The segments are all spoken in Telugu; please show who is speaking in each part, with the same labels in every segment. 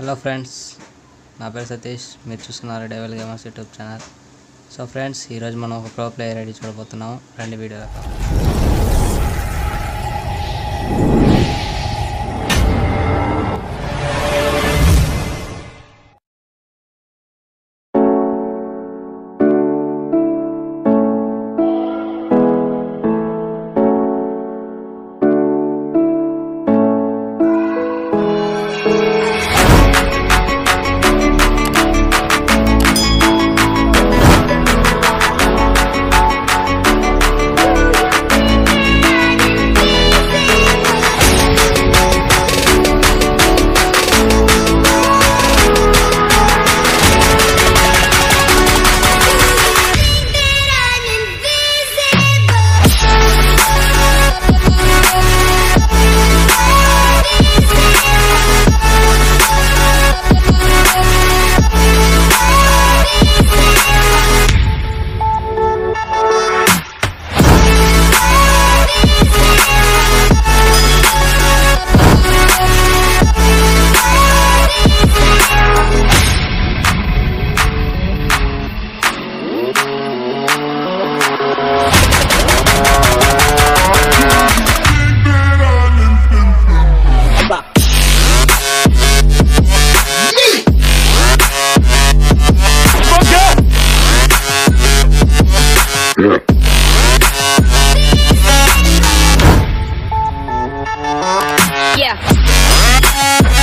Speaker 1: హలో ఫ్రెండ్స్ నా పేరు సతీష్. మీరు చూస్తున్నారు devil gamers YouTube channel. So friends ఈరోజు మనం ఒక ప్రో ప్లేయర్ ఐడి చూడబోతున్నాం. రెండు వీడియోలో
Speaker 2: Yeah.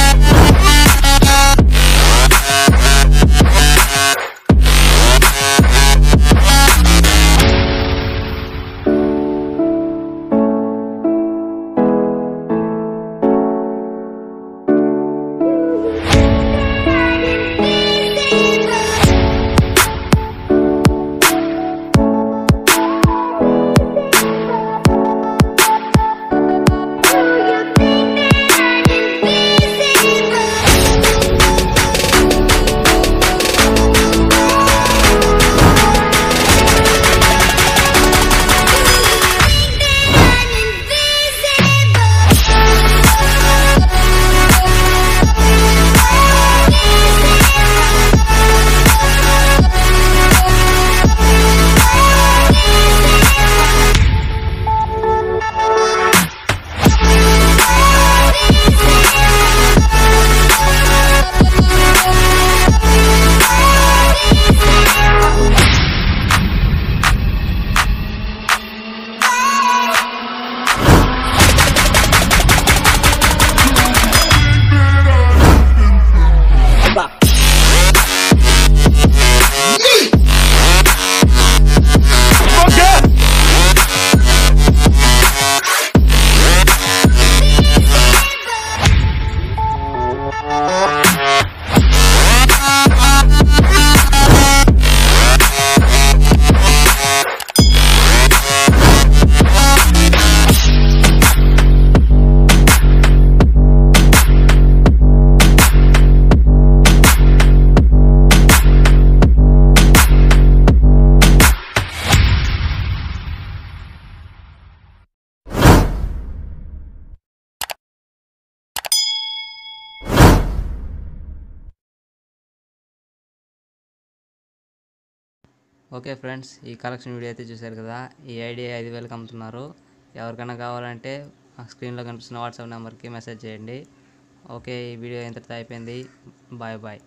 Speaker 1: ఓకే ఫ్రెండ్స్ ఈ కలెక్షన్ వీడియో అయితే చూశారు కదా? ఈ ఐడియా ఐదు వేలకు అమ్ముతున్నారు. ఎవరికైనా కావాలంటే స్క్రీన్లో కనిపిస్తున్న వాట్సాప్ నెంబర్కి మెసేజ్ చేయండి. ఓకే ఈ వీడియో ఇంతటితో అయిపోయింది. Bye bye.